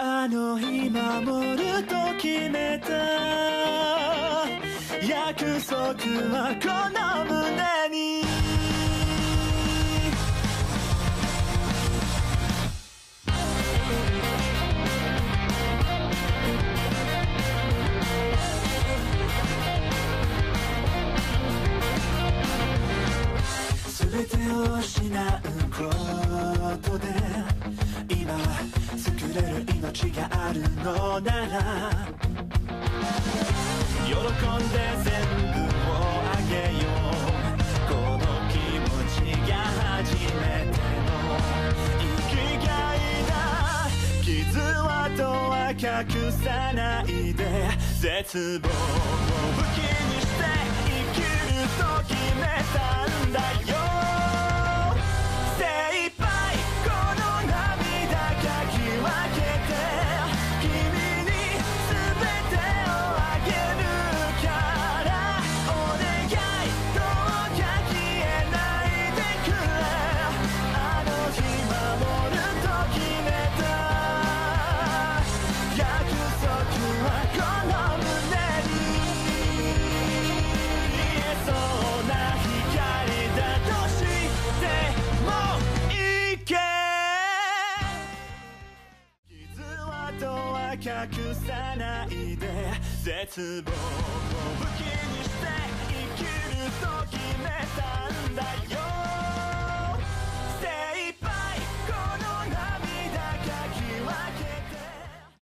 あの日守ると決めた約束はこの胸に。全てを失うこがあるのなら喜んで全部をあげよう。この気持ちが初めての。生きがいだ。傷跡は隠さないで。絶望を武器にして隠さないで絶望を